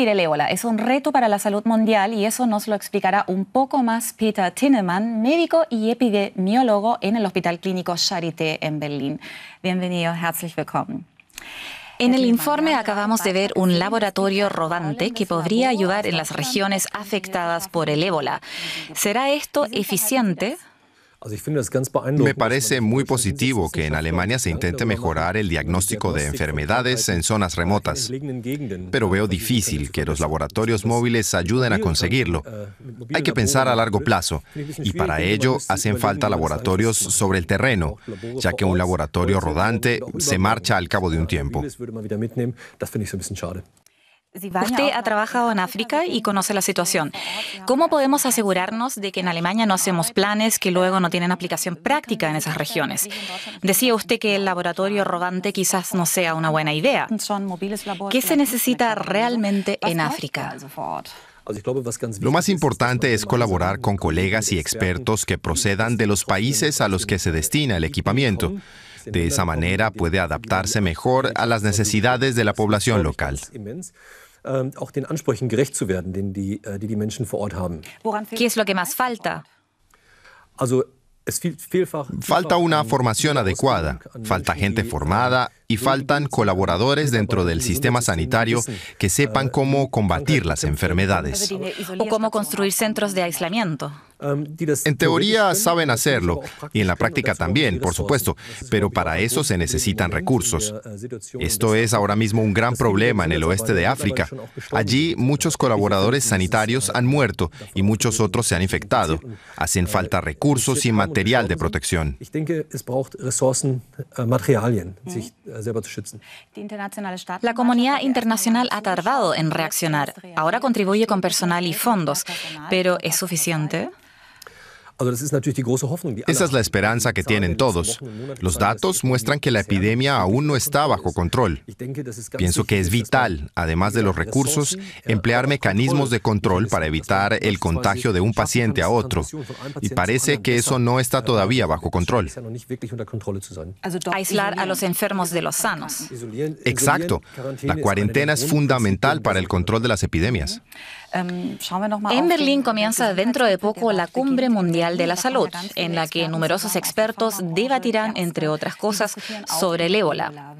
Combatir el ébola es un reto para la salud mundial y eso nos lo explicará un poco más Peter Tinnemann, médico y epidemiólogo en el Hospital Clínico Charité en Berlín. Bienvenido, herzlich willkommen. En el informe acabamos de ver un laboratorio rodante que podría ayudar en las regiones afectadas por el ébola. ¿Será esto eficiente? Me parece muy positivo que en Alemania se intente mejorar el diagnóstico de enfermedades en zonas remotas, pero veo difícil que los laboratorios móviles ayuden a conseguirlo. Hay que pensar a largo plazo. y para ello hacen falta laboratorios sobre el terreno, ya que un laboratorio rodante se marcha al cabo de un tiempo. Usted ha trabajado en África y conoce la situación. ¿Cómo podemos asegurarnos de que en Alemania no hacemos planes que luego no tienen aplicación práctica en esas regiones? Decía usted que el laboratorio rodante quizás no sea una buena idea. ¿Qué se necesita realmente en África? Lo más importante es colaborar con colegas y expertos que procedan de los países a los que se destina el equipamiento. De esa manera puede adaptarse mejor a las necesidades de la población local. ¿Qué es lo que más falta? Falta una formación adecuada, falta gente formada y faltan colaboradores dentro del sistema sanitario que sepan cómo combatir las enfermedades. O cómo construir centros de aislamiento. En teoría saben hacerlo y en la práctica también, por supuesto, pero para eso se necesitan recursos. Esto es ahora mismo un gran problema en el oeste de África. Allí muchos colaboradores sanitarios han muerto y muchos otros se han infectado. Hacen falta recursos y material de protección. La comunidad internacional ha tardado en reaccionar. Ahora contribuye con personal y fondos, pero ¿es suficiente? Esa es la esperanza que tienen todos. Los datos muestran que la epidemia aún no está bajo control. Pienso que es vital, además de los recursos, emplear mecanismos de control para evitar el contagio de un paciente a otro. Y parece que eso no está todavía bajo control. Aislar a los enfermos de los sanos. Exacto. La cuarentena es fundamental para el control de las epidemias. Em, en Berlín comienza dentro de poco la Cumbre Mundial de la Salud, en la que numerosos expertos debatirán, entre otras cosas, sobre el ébola.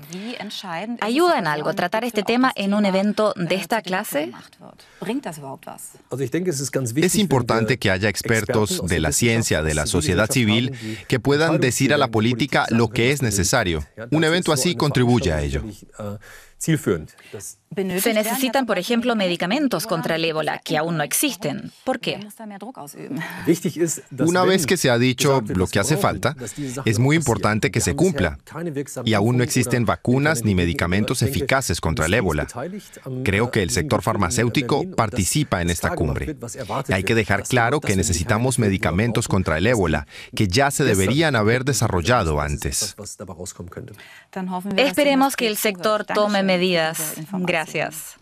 ¿Ayuda en algo tratar este tema en un evento de esta clase? Es importante que haya expertos de la ciencia, de la sociedad civil, que puedan decir a la política lo que es necesario. Un evento así contribuye a ello. Se necesitan, por ejemplo, medicamentos contra el ébola que aún no existen. ¿Por qué? Una vez que se ha dicho lo que hace falta, es muy importante que se cumpla. Y aún no existen vacunas ni medicamentos eficaces contra el ébola. Creo que el sector farmacéutico participa en esta cumbre. Hay que dejar claro que necesitamos medicamentos contra el ébola, que ya se deberían haber desarrollado antes. Esperemos que el sector tome medidas. Gracias.